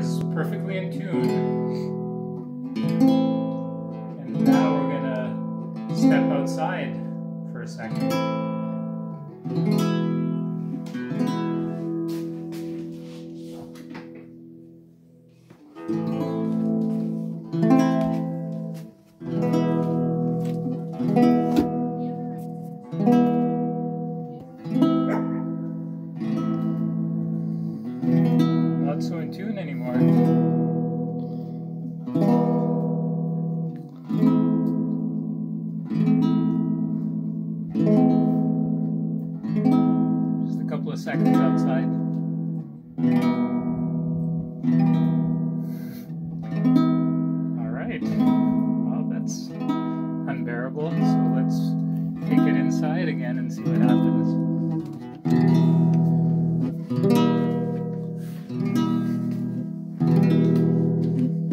is perfectly in tune. And now we're gonna step outside for a second. Not so in tune anymore. Just a couple of seconds outside. Alright. Well, that's unbearable. So let's take it inside again and see what happens.